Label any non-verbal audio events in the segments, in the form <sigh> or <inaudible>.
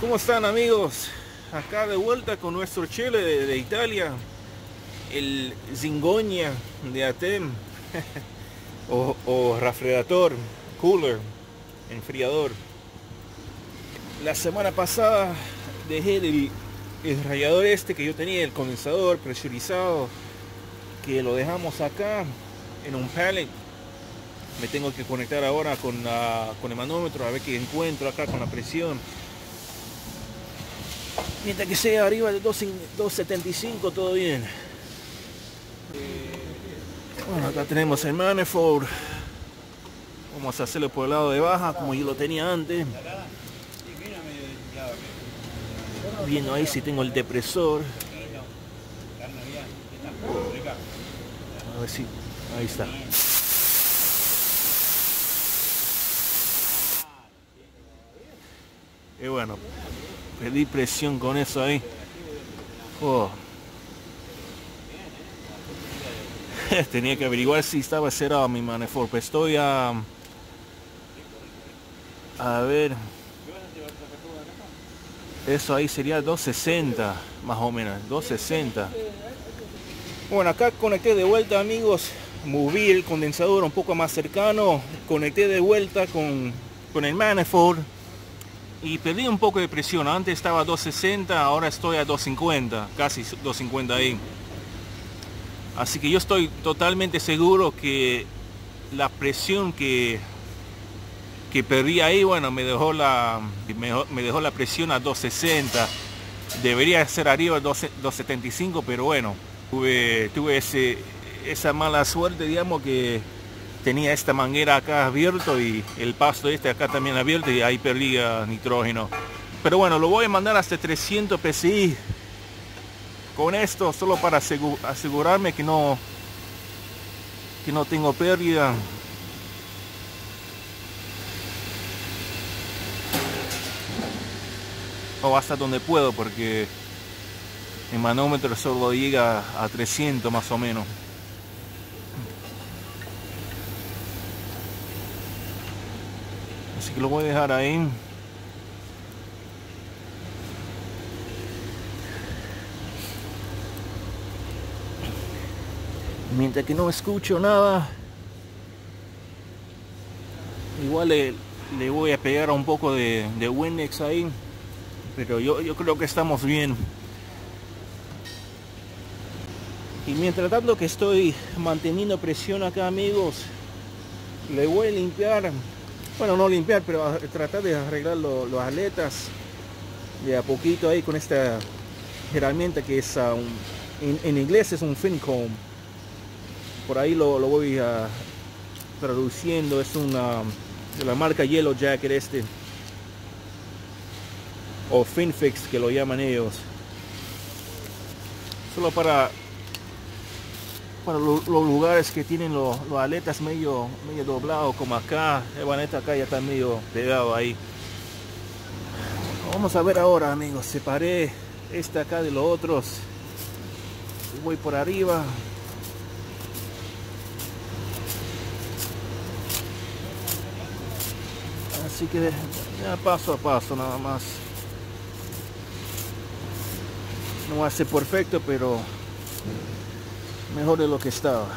¿Cómo están amigos? Acá de vuelta con nuestro chile de, Italia, el Zingoña de Atem, <laughs> o, o refrigerador, cooler, enfriador. La semana pasada dejé el, el radiador este que yo tenía, el condensador presurizado, que lo dejamos acá en un pallet. Me tengo que conectar ahora con, la, con el manómetro a ver qué encuentro acá con la presión. Mientras que sea arriba de 2.75 todo bien. Bueno, acá tenemos el manifold. Vamos a hacerlo por el lado de baja como yo lo tenía antes. Viendo ahí si tengo el depresor. Ahí está. Y bueno, pedí presión con eso ahí. Oh. <laughs> Tenía que averiguar si estaba cerrado mi manifold. Estoy a... A ver. Eso ahí sería 260, más o menos. 260. Bueno, acá conecté de vuelta, amigos. Moví el condensador un poco más cercano. Conecté de vuelta con, con el manifold y perdí un poco de presión. Antes estaba a 260, ahora estoy a 250, casi 250 ahí. Así que yo estoy totalmente seguro que la presión que, que perdí ahí, bueno, me dejó la, me, dejó la presión a 260. Debería ser arriba de 275, pero bueno, tuve, tuve ese, esa mala suerte, digamos, que tenía esta manguera acá abierto y el pasto este acá también abierto y ahí perdí nitrógeno. Pero bueno, lo voy a mandar hasta 300 PSI con esto solo para asegurarme que no que no tengo pérdida. O hasta donde puedo porque el manómetro solo llega a 300 más o menos. Así que lo voy a dejar ahí. Mientras que no escucho nada, igual le, voy a pegar un poco de, de ahí. Pero yo, yo creo que estamos bien. Y mientras tanto que estoy manteniendo presión acá amigos, le voy a limpiar bueno no limpiar pero tratar de arreglar las aletas de a poquito ahí con esta herramienta que es uh, un, en, inglés es un fin comb. Por ahí lo, lo voy a traduciendo es una de la marca Yellow Jacket este o Finfix que lo llaman ellos. Solo para para los, lugares que tienen los, aletas medio medio doblados como acá el baneta acá ya está medio pegado ahí. Vamos a ver ahora amigos separé este acá de los otros. Voy por arriba. Así que ya paso a paso nada más. No ser perfecto pero mejor de lo que estaba.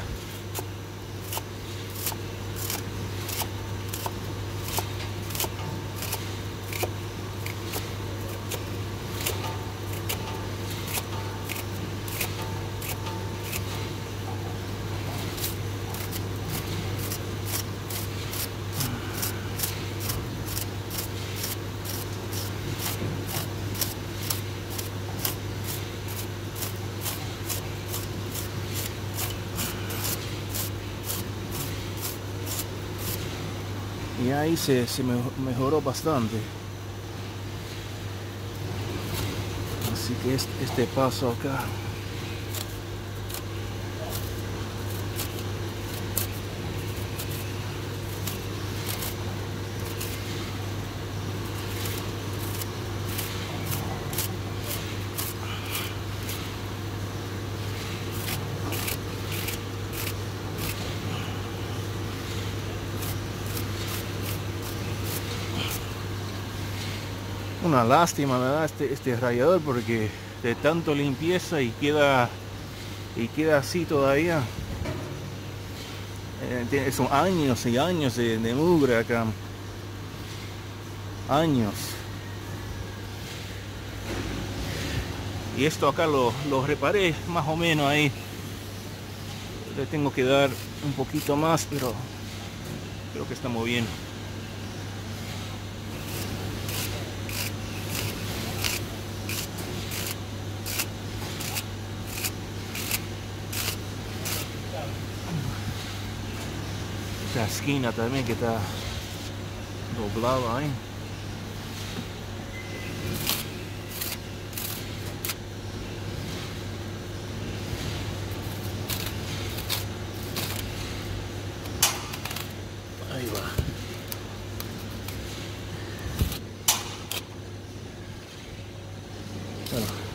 y se, se mejoró bastante. Así que este paso acá lástima verdad este, este rayador porque de tanto limpieza y queda y queda así todavía. Eh, son años y años de, mugre acá. Años. Y esto acá lo, lo reparé más o menos ahí. Le tengo que dar un poquito más pero creo que estamos bien esta esquina también que está doblada ahí. Va.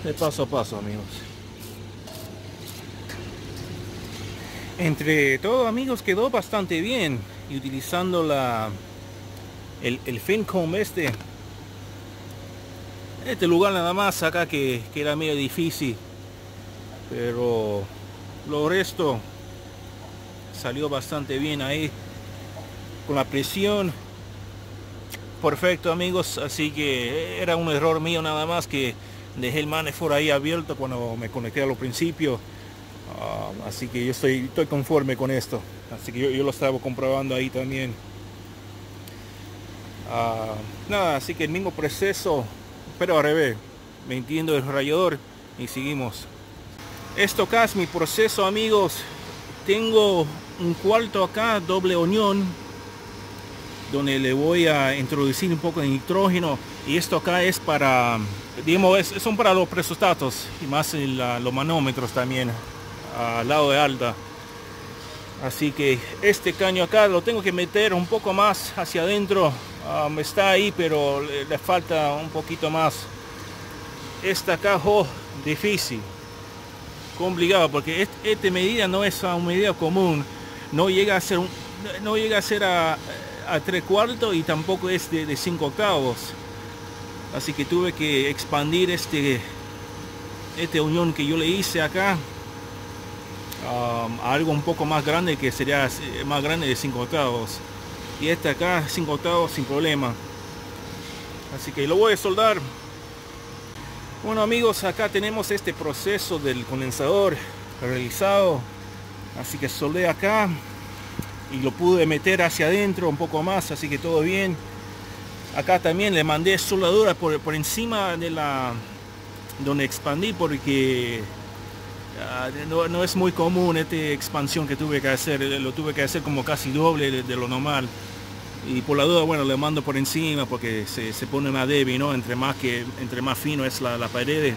De paso a paso amigos. Entre todo amigos quedó bastante bien y utilizando la el, el Fincom este. Este lugar nada más acá que, que era medio difícil pero lo resto salió bastante bien ahí con la presión. Perfecto amigos así que era un error mío nada más que dejé el manifold ahí abierto cuando me conecté a los principios. Ah, así que yo estoy, estoy conforme con esto. Así que yo, lo estaba comprobando ahí también. Ah, nada, así que el mismo proceso, pero al revés. Me entiendo el rayador y seguimos. Esto acá es mi proceso, amigos. Tengo un cuarto acá, doble unión, donde le voy a introducir un poco de nitrógeno. Y esto acá es para, digamos, son para los presostatos y más los manómetros también al lado de alta así que este caño acá lo tengo que meter un poco más hacia adentro. Um, está ahí pero le, falta un poquito más. Esta caja difícil. Complicado porque esta medida no es una medida común. No llega a ser un, no llega a ser a, a tres cuartos y tampoco es de, cinco octavos. Así que tuve que expandir este este unión que yo le hice acá Um, algo un poco más grande que sería eh, más grande de 5 octavos. Y este acá 5 octavos sin problema. Así que lo voy a soldar. Bueno amigos acá tenemos este proceso del condensador realizado. Así que soldé acá y lo pude meter hacia adentro un poco más así que todo bien. Acá también le mandé soldadura por, por encima de la donde expandí porque Ah, no, es muy común esta expansión que tuve que hacer, eh, lo tuve que hacer como casi doble de, lo normal. Y por la duda, bueno, le mando por encima porque se, pone más débil, ¿no? Entre más, que, entre más fino es la, la pared.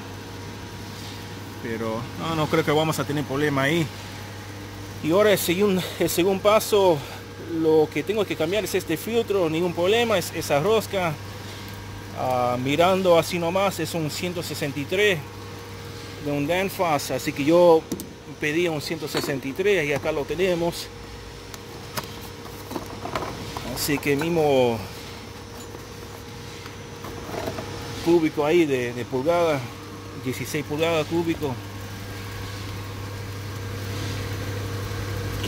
Pero no, no creo que vamos a tener problema ahí. Y ahora el segundo, el segundo paso, lo que tengo que cambiar es este filtro, ningún problema, es esa rosca. Ah, mirando así nomás, es un 163 de un Danfoss así que yo pedí un 163 y acá lo tenemos. Así que mismo cúbico ahí de, de pulgada 16 pulgadas cúbico.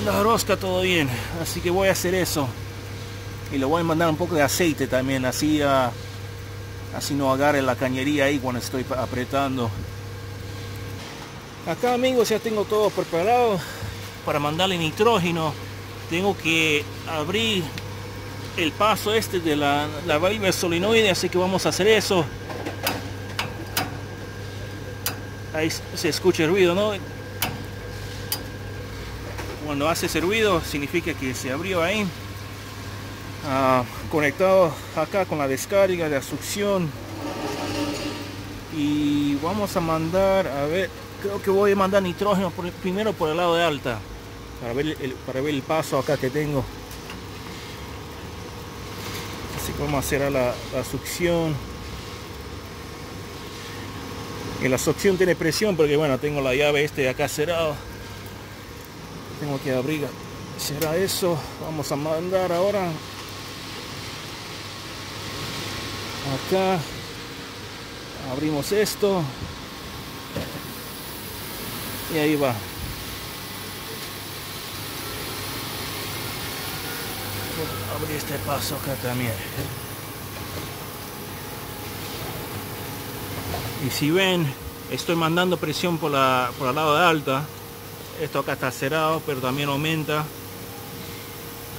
La rosca todo bien así que voy a hacer eso. Y le voy a mandar un poco de aceite también así así no agarre la cañería ahí cuando estoy apretando acá amigos ya tengo todo preparado para mandarle nitrógeno. Tengo que abrir el paso este de la, la válvula solenoide así que vamos a hacer eso. Ahí se escucha el ruido no cuando hace ese ruido significa que se abrió ahí. Ah, conectado acá con la descarga de la succión. Y vamos a mandar a ver creo que voy a mandar nitrógeno primero por el lado de alta para ver el, para ver el paso acá que tengo. Así como hacer la, la succión. Y la succión tiene presión porque bueno tengo la llave este acá cerrado. Tengo que abrir. Será eso vamos a mandar ahora. Acá. Abrimos esto y ahí va. Abrir este paso acá también y si ven estoy mandando presión por la por el lado de alta. Esto acá está cerrado pero también aumenta.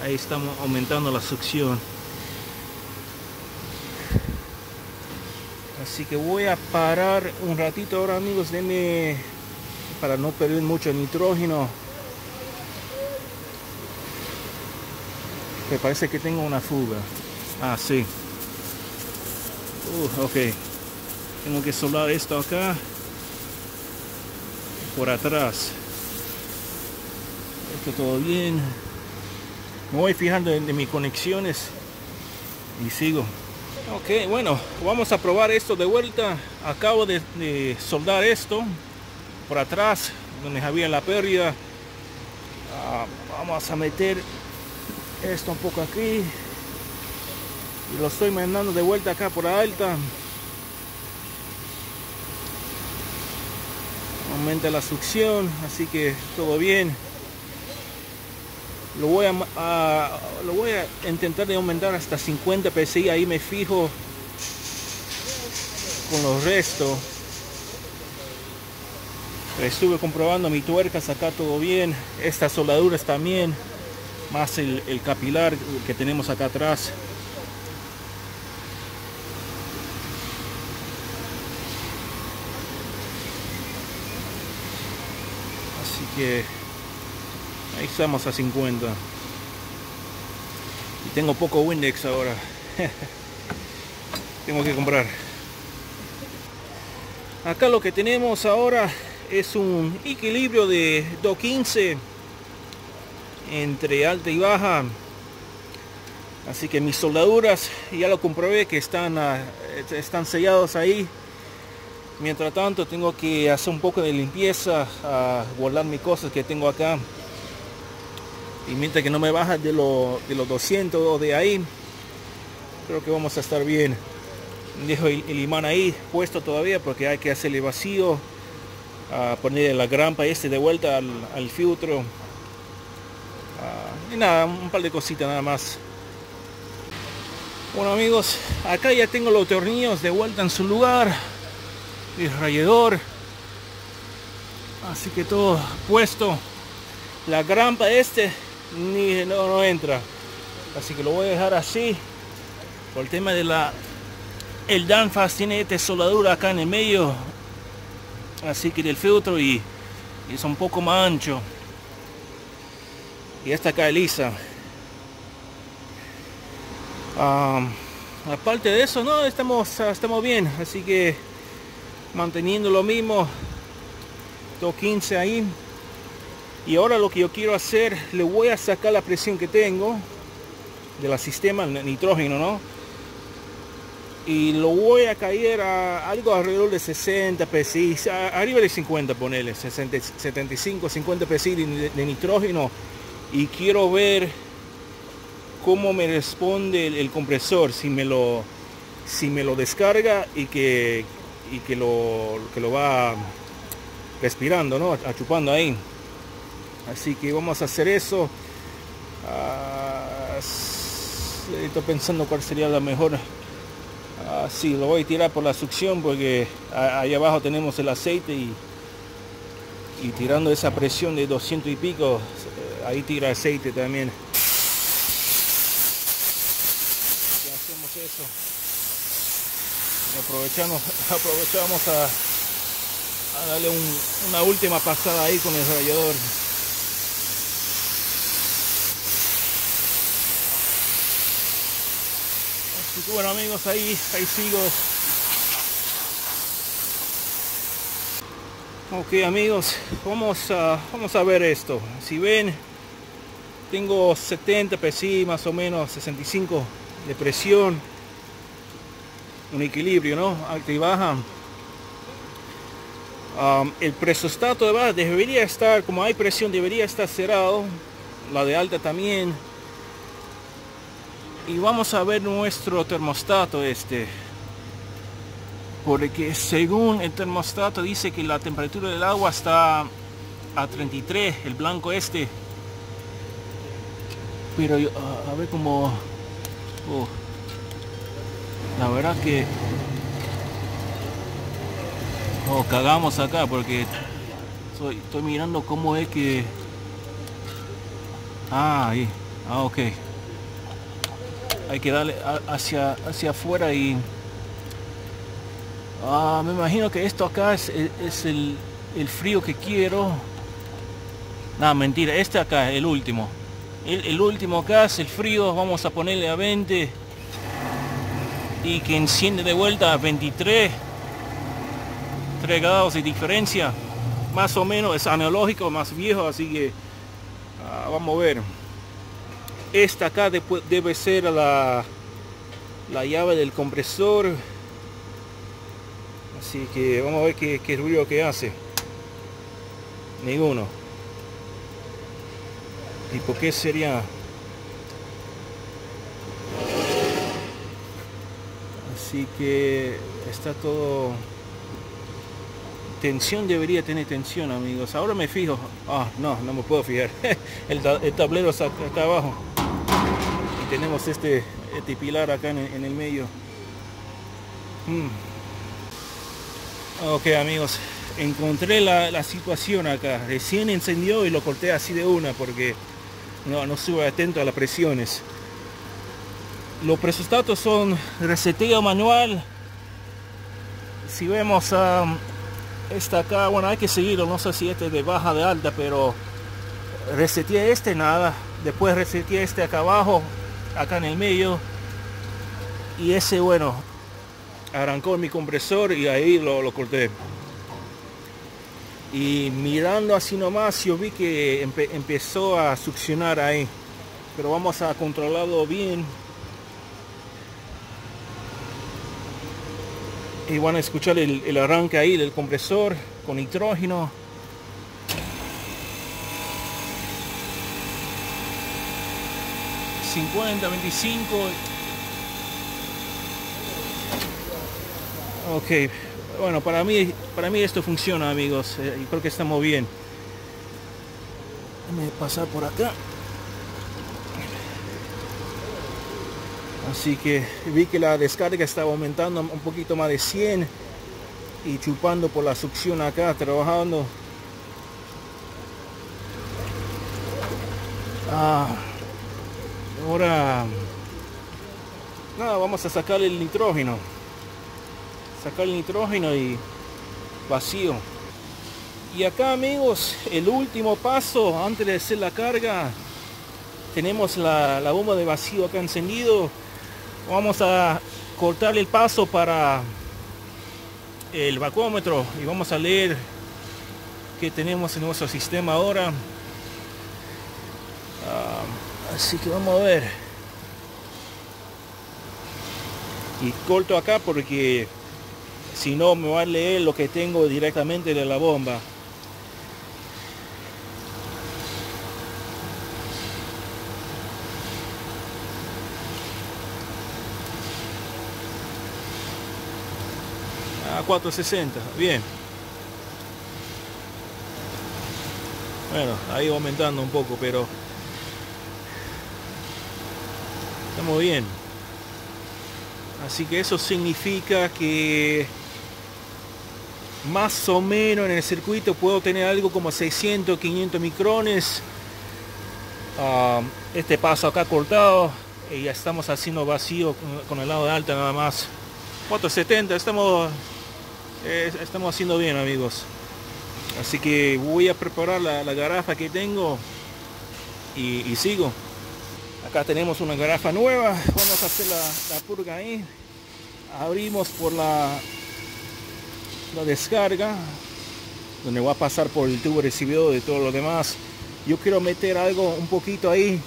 Ahí estamos aumentando la succión. Así que voy a parar un ratito ahora amigos. Denme para no perder mucho nitrógeno. Me parece que tengo una fuga. Ah sí. Ok. Tengo que soldar esto acá. Por atrás. Esto todo bien. Me voy fijando en, mis conexiones y sigo. Ok bueno vamos a probar esto de vuelta. Acabo de, soldar esto por atrás donde había la pérdida. Ah, vamos a meter esto un poco aquí. Y lo estoy mandando de vuelta acá por alta. Aumenta la succión así que todo bien. Lo voy a, lo voy a intentar de aumentar hasta 50 psi ahí me fijo con los restos estuve comprobando mi tuercas acá todo bien estas soldaduras también más el, el capilar que tenemos acá atrás. Así que ahí estamos a 50 y tengo poco Windex ahora. <laughs> Tengo que comprar. Acá lo que tenemos ahora es un equilibrio de 215 entre alta y baja. Así que mis soldaduras ya lo comprobé que están están sellados ahí. Mientras tanto tengo que hacer un poco de limpieza a guardar mis cosas que tengo acá. Y mientras que no me baja de, lo, de los 200 o de ahí creo que vamos a estar bien. Dejo el, imán ahí puesto todavía porque hay que hacerle vacío a poner la grampa este de vuelta al, filtro. Ah, y nada un par de cositas nada más. Bueno amigos acá ya tengo los tornillos de vuelta en su lugar el rayador así que todo puesto. La grampa este ni no, no entra. Así que lo voy a dejar así. Por el tema de la el Danfast tiene esta soldadura acá en el medio así que del filtro y, es un poco más ancho. Y esta acá es lisa. Aparte de eso no estamos estamos bien. Así que manteniendo lo mismo 215 ahí. Y ahora lo que yo quiero hacer le voy a sacar la presión que tengo de la sistema nitrógeno no y lo voy a caer a algo alrededor de 60 psi arriba de 50 ponerle 60, 75 50 psi de, nitrógeno. Y quiero ver cómo me responde el, compresor si me lo si me lo descarga y que y que lo que lo va respirando no achupando ahí. Así que vamos a hacer eso. Ah, estoy pensando cuál sería la mejor ah, sí, lo voy a tirar por la succión porque ahí abajo tenemos el aceite y, y tirando esa presión de 200 y pico eh, ahí tira aceite también. Hacemos eso. Aprovechamos <laughs> aprovechamos a, a darle una última pasada ahí con el rallador bueno amigos, ahí, ahí sigo. Ok amigos, vamos a, vamos a ver esto. Si ven, tengo 70 PSI más o menos, 65 de presión. Un equilibrio, ¿no? Alta y baja. el presostato de baja debería estar, como hay presión, debería estar cerrado. La de alta también y vamos a ver nuestro termostato este porque según el termostato dice que la temperatura del agua está a 33 el blanco este. Pero yo, a, ver cómo oh, la verdad que oh, cagamos acá porque estoy mirando cómo es que ah ahí ah ok hay que darle hacia hacia afuera y ah, me imagino que esto acá es, el, el, frío que quiero. No mentira este acá el último. El, el último acá es el frío vamos a ponerle a 20 y que enciende de vuelta a 23 3 grados de diferencia más o menos es analógico más viejo así que ah, vamos a ver esta acá debe ser la la llave del compresor. Así que vamos a ver qué, qué ruido que hace. Ninguno. Y por qué sería así que está todo. Tensión debería tener tensión amigos. Ahora me fijo. Ah no no me puedo fijar. <laughs> El, tablero está acá abajo tenemos este este pilar acá en, el medio. Hmm. ok amigos encontré la, situación acá. Recién encendió y lo corté así de una porque no, no estuve atento a las presiones. Los presustatos son reseteo manual. Si vemos um, esta acá, bueno, hay que seguirlo, no sé si este es de baja de alta, pero reseteé este, nada. Después reseteé este acá abajo, acá en el medio. Y ese, bueno, arrancó mi compresor y ahí lo, lo corté. Y mirando así nomás, yo vi que empezó a succionar ahí. Pero vamos a controlarlo bien y van a escuchar el, arranque ahí del compresor con nitrógeno ...50, 25... Ok, bueno, para mí, para mí esto funciona, amigos. Eh, creo que estamos bien. Déjame pasar por acá. así que vi que la descarga estaba aumentando un poquito más de 100 y chupando por la succión acá trabajando ah, ahora nada vamos a sacar el nitrógeno. Sacar el nitrógeno y vacío. Y acá amigos el último paso antes de hacer la carga. Tenemos la, bomba de vacío acá encendido. Vamos a cortar el paso para el vacúometro y vamos a leer que tenemos en nuestro sistema ahora. ah, así que vamos a ver. Y corto acá porque si no me va a leer lo que tengo directamente de la bomba. A 460 bien. Bueno ahí aumentando un poco pero estamos bien. Así que eso significa que más o menos en el circuito puedo tener algo como 600 500 micrones. Ah, este paso acá cortado y ya estamos haciendo vacío con el lado de alta nada más. 470 estamos estamos haciendo bien amigos. Así que voy a preparar la, garrafa que tengo y, sigo acá tenemos una garrafa nueva. Vamos a hacer la, purga ahí. Abrimos por la la descarga donde va a pasar por el tubo recibidor de todo lo demás. Yo quiero meter algo un poquito ahí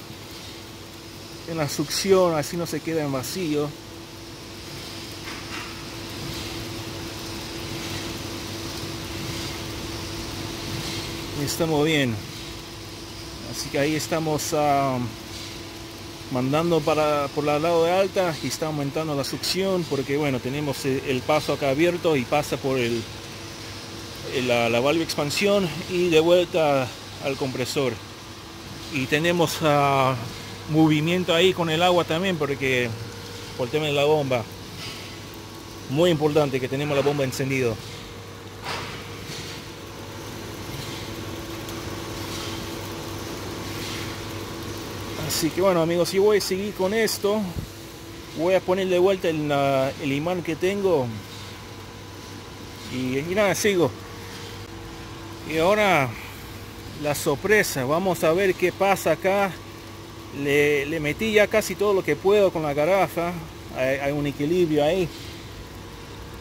en la succión así no se queda en vacío. Estamos bien. Así que ahí estamos mandando para por el lado de alta y está aumentando la succión porque bueno tenemos el paso acá abierto y pasa por el, la, la válvula expansión y de vuelta al compresor. Y tenemos uh, movimiento ahí con el agua también porque por el tema de la bomba muy importante que tenemos la bomba encendido Así que bueno amigos, si voy a seguir con esto, voy a poner de vuelta el, el imán que tengo y, nada, sigo. Y ahora la sorpresa, vamos a ver qué pasa acá. Le, metí ya casi todo lo que puedo con la garrafa, hay, hay un equilibrio ahí.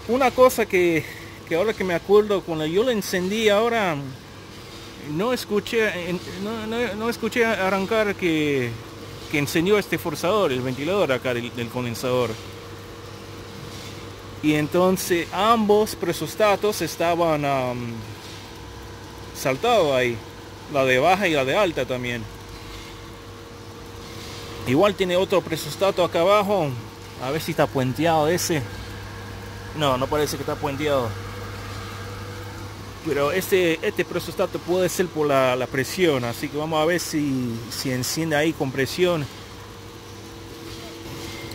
Una cosa que, que ahora que me acuerdo, cuando yo lo encendí ahora, no escuché no, no, escuché arrancar que, que enseñó este forzador, el ventilador acá del, del condensador. Y entonces ambos presostatos estaban um, saltados ahí, la de baja y la de alta también. Igual tiene otro presostato acá abajo, a ver si está puenteado ese. No, no parece que está puenteado pero este, este presostato puede ser por la, la, presión, así que vamos a ver si, si enciende ahí con presión.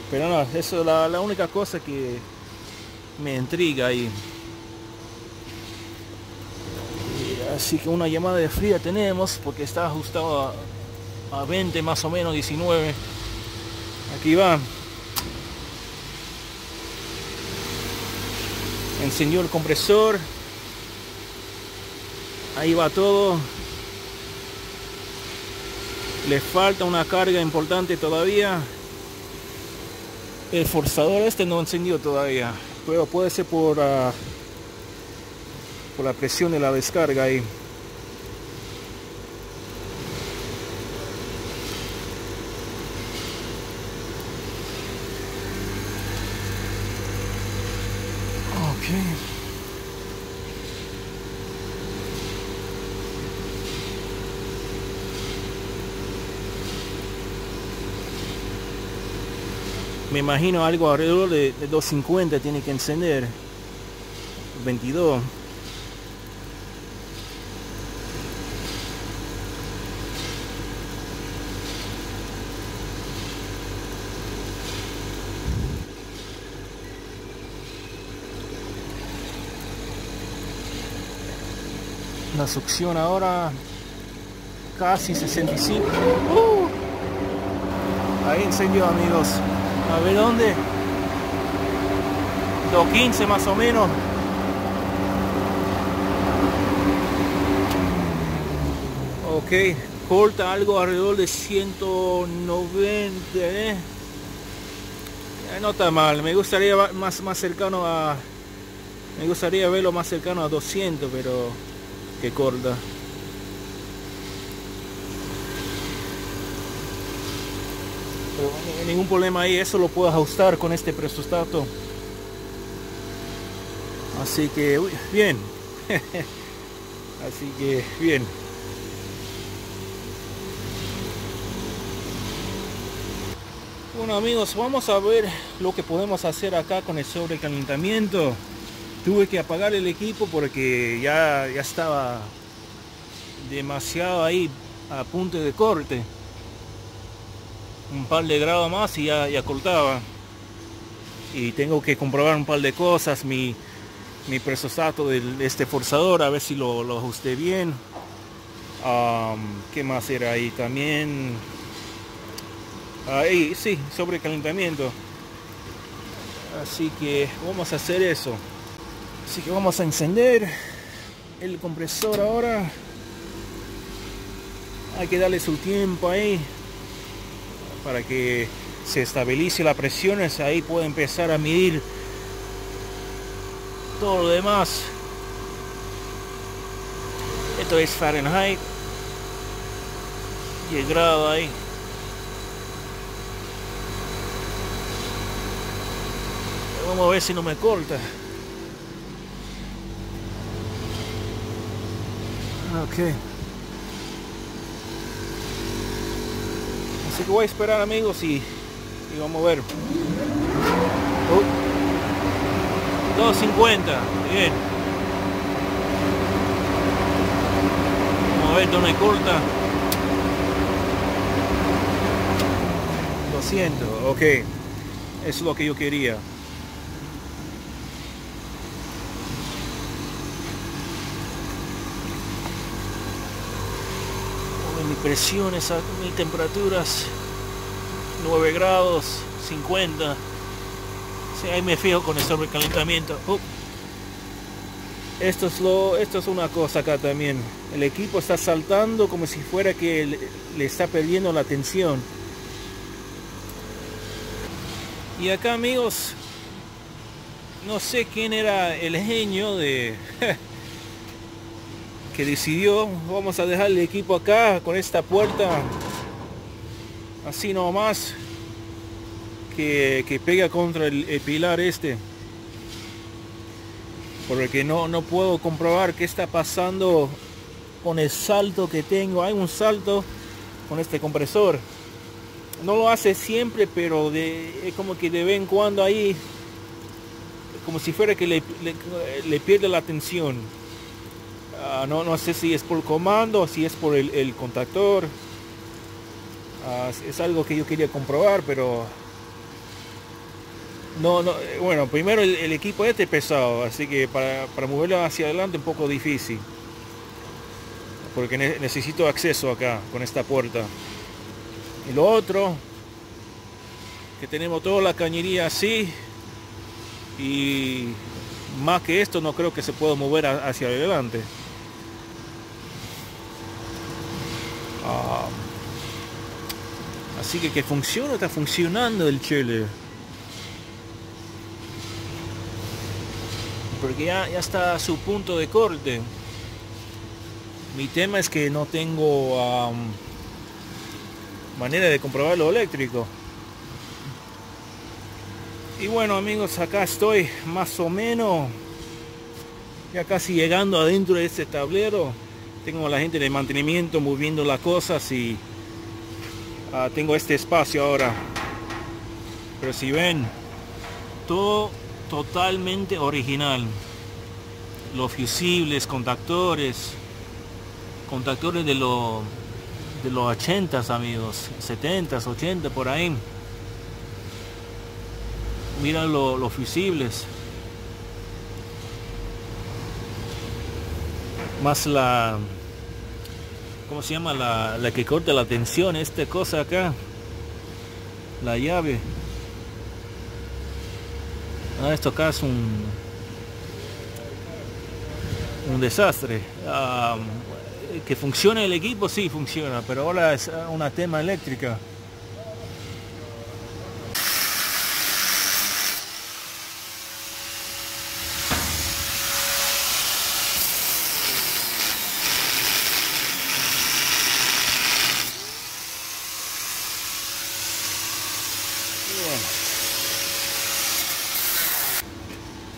Pero no, eso es la, la única cosa que me intriga ahí. Así que una llamada de fría tenemos porque está ajustado a, a 20 más o menos, 19. Aquí va. Encendió el compresor ahí va todo. Le falta una carga importante todavía. El forzador este no encendió todavía pero puede ser por uh, por la presión de la descarga ahí imagino algo alrededor de, de 250 tiene que encender. 22 la succión ahora casi 65 uh, ahí encendió amigos a ver dónde. 215 más o menos. Ok corta algo alrededor de 190 ¿eh? no está mal me gustaría más más cercano a me gustaría verlo más cercano a 200 pero que corta ningún problema ahí eso lo puedo ajustar con este presostato así que bien. <laughs> Así que bien. Bueno amigos vamos a ver lo que podemos hacer acá con el sobrecalentamiento. Tuve que apagar el equipo porque ya, ya estaba demasiado ahí a punto de corte un par de grados más y ya, ya cortaba. Y tengo que comprobar un par de cosas mi, mi presostato de este forzador a ver si lo, lo ajusté bien. Um, qué más era ahí también ahí sí sobrecalentamiento. Así que vamos a hacer eso. Así que vamos a encender el compresor ahora. Hay que darle su tiempo ahí para que se estabilice la presión, ahí puede empezar a medir todo lo demás. Esto es Fahrenheit y el grado ahí. Vamos a ver si no me corta. Ok. Así que voy a esperar amigos y, y vamos a ver. 250, bien. Vamos a ver dónde corta. 200, ok. Es lo que yo quería. mis presiones, mis temperaturas 9 grados 50 ahí me fijo con el sobrecalentamiento. Uh. esto es lo esto es una cosa acá también. El equipo está saltando como si fuera que le, le está perdiendo la tensión y acá amigos no sé quién era el genio de <laughs> que decidió vamos a dejar el equipo acá con esta puerta así nomás que, que pega contra el, pilar este. Porque no, no puedo comprobar qué está pasando con el salto que tengo. Hay un salto con este compresor. No lo hace siempre pero de, es como que de vez en cuando ahí como si fuera que le, le pierde la tensión Ah, no, no sé si es por comando, si es por el, contactor. Ah, es algo que yo quería comprobar, pero no, no eh, bueno, primero el, equipo este es pesado, así que para, moverlo hacia adelante un poco difícil. Porque necesito acceso acá con esta puerta. Y lo otro, que tenemos toda la cañería así. Y más que esto no creo que se pueda mover hacia adelante. Así que que funciona, está funcionando el chile. Porque ya, ya está a su punto de corte. Mi tema es que no tengo manera de comprobar lo eléctrico. Y bueno amigos, acá estoy más o menos ya casi llegando adentro de este tablero tengo a la gente de mantenimiento moviendo las cosas y uh, tengo este espacio ahora. Pero si ven todo totalmente original. Los fusibles contactores contactores de los de los 80 amigos 70 80 por ahí. Miran los fusibles. Más la ¿cómo se llama? La, la que corta la tensión, esta cosa acá. La llave. Ah, esto acá es un un desastre. Ah, que funcione el equipo sí funciona pero ahora es una tema eléctrica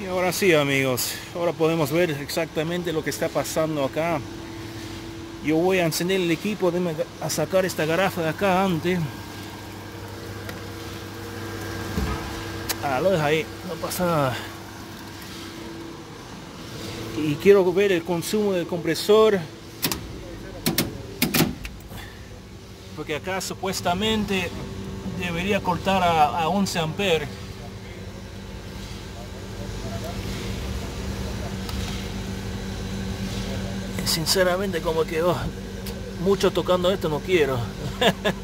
Y ahora sí amigos, ahora podemos ver exactamente lo que está pasando acá. Yo voy a encender el equipo, déme a sacar esta garafa de acá antes. Ah, lo deja ahí, no pasa nada. Y quiero ver el consumo del compresor. Porque acá supuestamente debería cortar a, a 11 amperes. Sinceramente como que oh, mucho tocando esto no quiero. <laughs>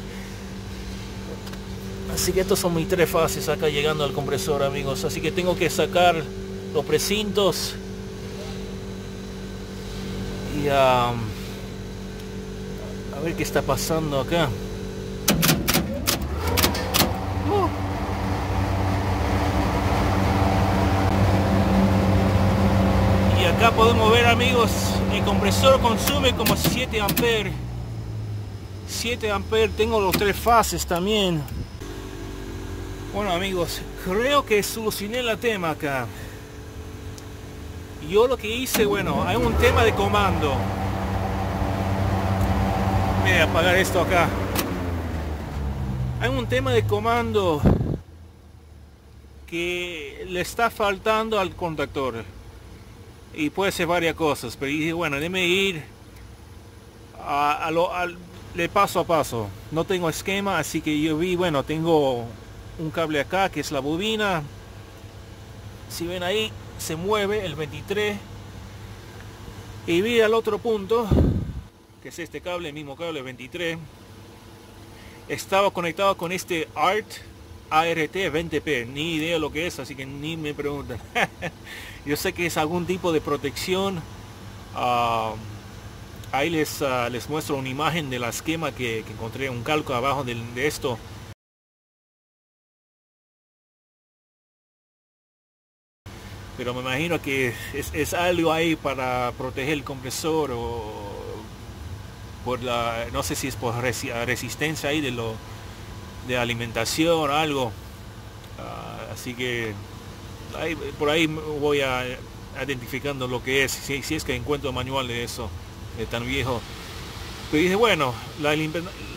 Así que estos son mis tres fases acá llegando al compresor amigos. Así que tengo que sacar los precintos y a ver qué está pasando acá. Y acá podemos ver amigos el compresor consume como 7 amperes 7 amperes tengo los tres fases también. Bueno amigos creo que solucioné el tema acá. Yo lo que hice bueno hay un tema de comando. Voy a apagar esto acá. Hay un tema de comando que le está faltando al contactor y puede ser varias cosas pero dije bueno déme ir a, lo al, de paso a paso. No tengo esquema así que yo vi bueno tengo un cable acá que es la bobina. Si ven ahí se mueve el 23 y vi al otro punto que es este cable el mismo cable 23 estaba conectado con este ART ART 20P, ni idea lo que es, así que ni me preguntan. <laughs> Yo sé que es algún tipo de protección. Ah, ahí les, ah, les muestro una imagen de la esquema que, encontré, un calco abajo de, esto. Pero me imagino que es, es, algo ahí para proteger el compresor o por la, no sé si es por resistencia ahí de lo de alimentación, algo. Ah, así que por ahí voy a identificando lo que es, si, es que encuentro manual de eso, de tan viejo. Pero dije, bueno, la,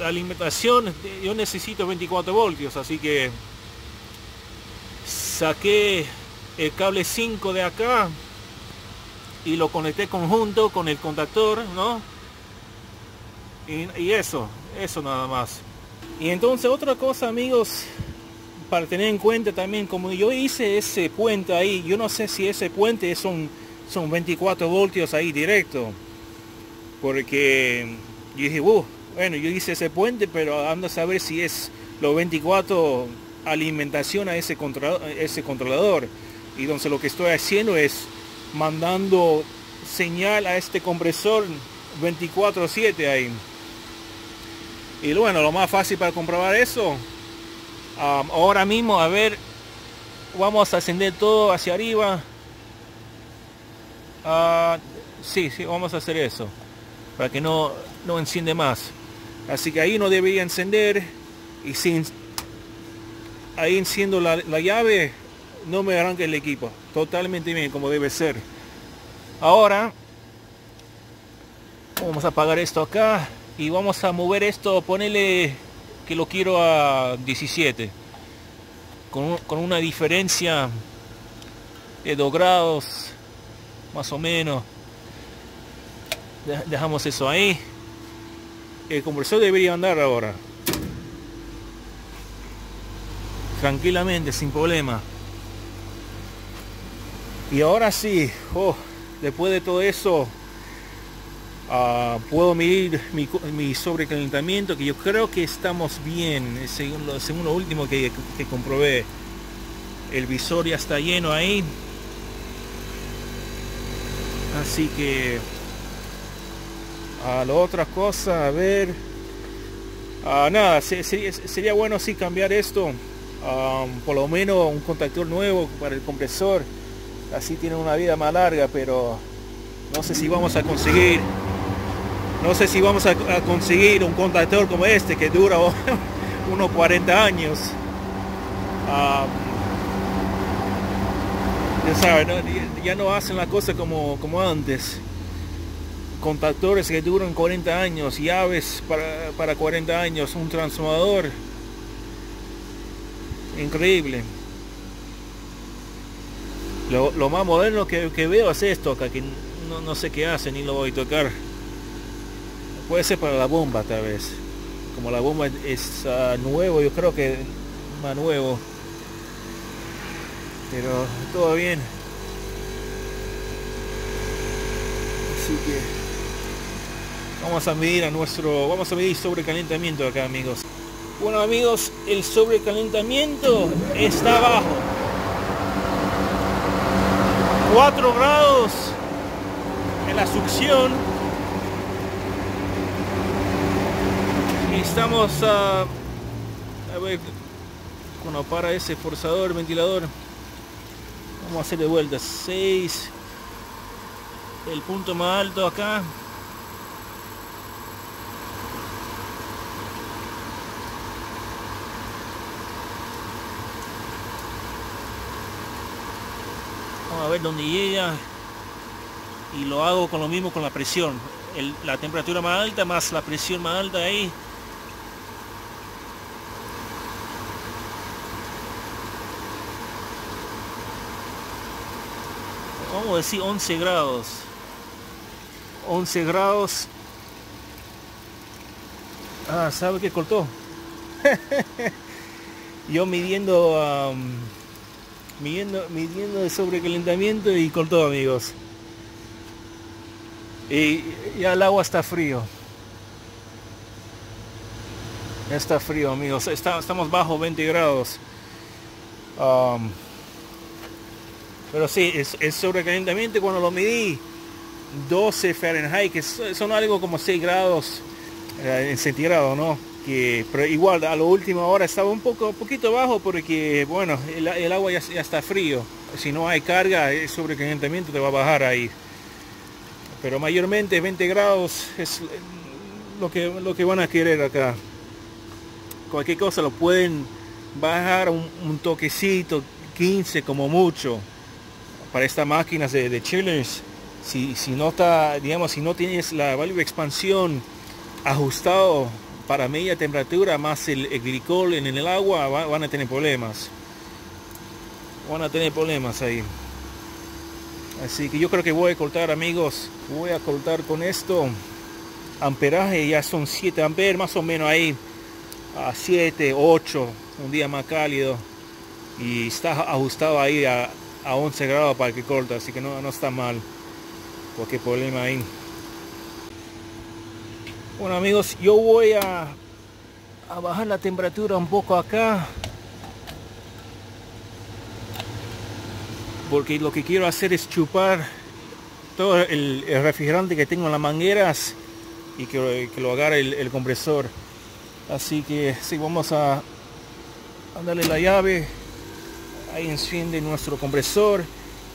alimentación, yo necesito 24 voltios, así que saqué el cable 5 de acá y lo conecté conjunto con el contactor, ¿no? y eso, eso nada más. Y entonces otra cosa amigos, para tener en cuenta también, como yo hice ese puente ahí, yo no sé si ese puente son, son 24 voltios ahí directo. Porque yo dije, bueno, yo hice ese puente, pero ando a saber si es los 24 alimentación a ese controlador, ese controlador. Y entonces lo que estoy haciendo es mandando señal a este compresor 24-7 ahí. Y bueno, lo más fácil para comprobar eso, ahora mismo, a ver, vamos a ascender todo hacia arriba. Uh, sí, sí, vamos a hacer eso, para que no, no enciende más. Así que ahí no debería encender y sin ahí enciendo la, la llave, no me arranca el equipo. Totalmente bien, como debe ser. Ahora, vamos a apagar esto acá y vamos a mover esto, ponele que lo quiero a 17 con, con una diferencia de 2 grados más o menos. Dejamos eso ahí. El compresor debería andar ahora. Tranquilamente sin problema. Y ahora sí oh, después de todo eso Ah, puedo medir mi, sobrecalentamiento, que yo creo que estamos bien, según lo, según lo último que, comprobé. El visor ya está lleno ahí. Así que a ah, la otra cosa, a ver. Ah, nada, sería, bueno si cambiar esto. por lo menos un contactor nuevo para el compresor. Así tiene una vida más larga, pero no sé si vamos a conseguir no sé si vamos a, conseguir un contactor como este que dura <laughs> unos 40 años. ya saben, ya no hacen la cosa como, como antes. Contactores que duran 40 años, llaves para, para 40 años, un transformador. Increíble. Lo, más moderno que, veo es esto acá, que no, no sé qué hace ni lo voy a tocar. Puede ser para la bomba tal vez. Como la bomba es uh, nuevo, yo creo que más nuevo. Pero todo bien. Así que vamos a medir a nuestro, vamos a medir sobrecalentamiento acá amigos. Bueno amigos, el sobrecalentamiento está abajo. 4 grados en la succión estamos a, a ver cuando para ese forzador ventilador. Vamos a hacer de vuelta. 6 el punto más alto acá. Vamos a ver dónde llega. Y lo hago con lo mismo con la presión. La temperatura más alta más la presión más alta ahí vamos decir 11 grados. 11 grados. Ah sabe que cortó <laughs> yo midiendo midiendo midiendo el sobrecalentamiento y cortó amigos. Y ya el agua está frío. Está frío amigos. Estamos bajo 20 grados pero sí, es, es sobrecalentamiento cuando lo medí 12 Fahrenheit, que son algo como 6 grados eh, en centígrado, ¿no? Que, pero igual a lo último ahora estaba un poco poquito bajo porque bueno el, agua ya, está frío. Si no hay carga el sobrecalentamiento te va a bajar ahí. Pero mayormente 20 grados es lo que lo que van a querer acá. Cualquier cosa lo pueden bajar un, un toquecito 15 como mucho para estas máquinas de, chillers, si, si, no está, digamos, si no tienes la válvula expansión ajustado para media temperatura más el, glicol en el agua, van a tener problemas. Van a tener problemas ahí. Así que yo creo que voy a cortar amigos, voy a cortar con esto. Amperaje ya son 7 amperes más o menos ahí. A 7, 8, un día más cálido. Y está ajustado ahí a, a 11 grados para que corta, así que no, no está mal. Cualquier problema ahí. Bueno amigos, yo voy a, a bajar la temperatura un poco acá. Porque lo que quiero hacer es chupar todo el, refrigerante que tengo en las mangueras y que, que lo agarre el, compresor. Así que sí, vamos a, a darle la llave ahí enciende nuestro compresor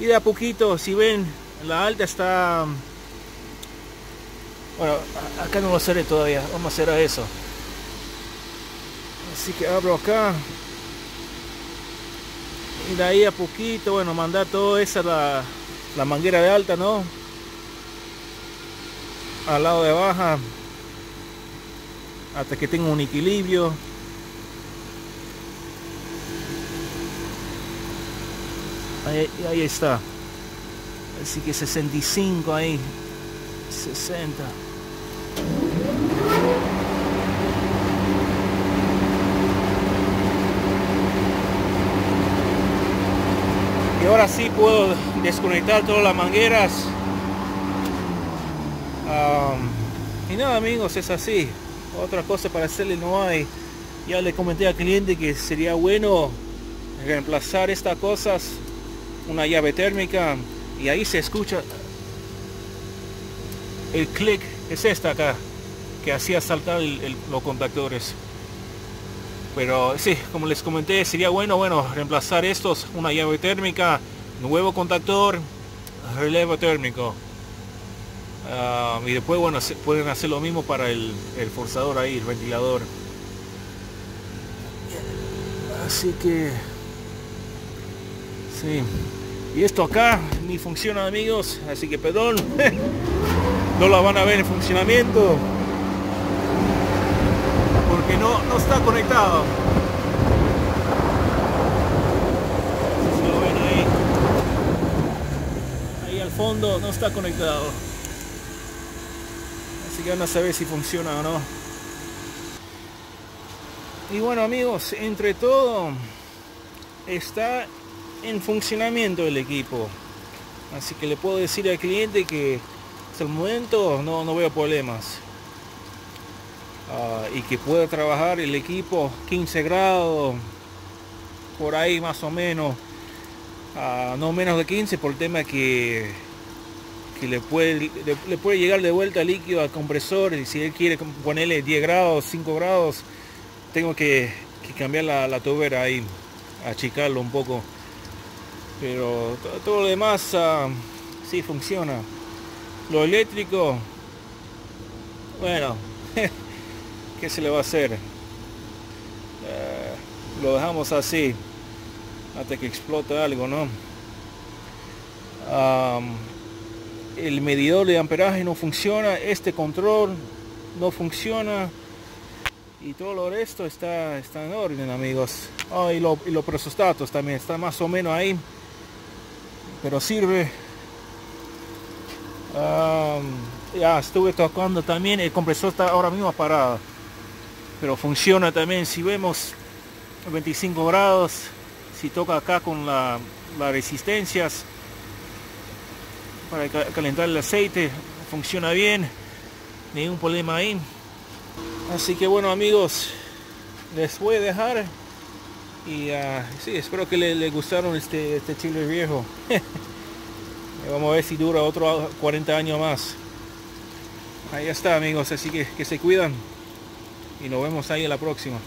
y de a poquito si ven la alta está bueno acá no lo haré todavía vamos a hacer a eso. Así que abro acá. Y de ahí a poquito bueno mandar todo esa la, la manguera de alta no al lado de baja hasta que tenga un equilibrio Ahí, está. Así que 65 ahí. 60. Y ahora sí puedo desconectar todas las mangueras. y nada amigos, es así. Otra cosa para hacerle no hay. Ya le comenté al cliente que sería bueno reemplazar estas cosas una llave térmica y ahí se escucha el clic. Es esta acá que hacía saltar los contactores. Pero sí como les comenté sería bueno bueno reemplazar estos una llave térmica nuevo contactor relevo térmico. Ah, y después bueno pueden hacer lo mismo para el, el forzador ahí el ventilador. Así que sí y esto acá ni funciona amigos así que perdón. <laughs> No la van a ver en funcionamiento. Porque no, no está conectado. Ahí. Ahí al fondo no está conectado. Así que van a saber si funciona o no. Y bueno amigos entre todo está en funcionamiento el equipo. Así que le puedo decir al cliente que hasta el momento no, no veo problemas. Ah, y que pueda trabajar el equipo 15 grados, por ahí más o menos, uh, no menos de 15 por el tema que, que le, puede, le, puede llegar de vuelta líquido al compresor y si él quiere ponerle 10 grados, 5 grados, tengo que, que cambiar la, la tobera ahí, achicarlo un poco pero todo, lo demás uh, sí funciona. Lo eléctrico bueno <laughs> qué se le va a hacer eh, lo dejamos así hasta que explote algo no el medidor de amperaje no funciona este control no funciona y todo lo resto está, está en orden amigos. Oh, y, lo, y los presostatos también está más o menos ahí pero sirve ya estuve tocando también, el compresor está ahora mismo parado. Pero funciona también, si vemos 25 grados, si toca acá con la, las resistencias para calentar el aceite, funciona bien, ningún problema ahí. Así que bueno amigos, les voy a dejar y uh, sí, espero que les, gustaron este, este chile viejo. <laughs> Vamos a ver si dura otro 40 años más. Ahí está amigos, así que que se cuidan y nos vemos ahí en la próxima.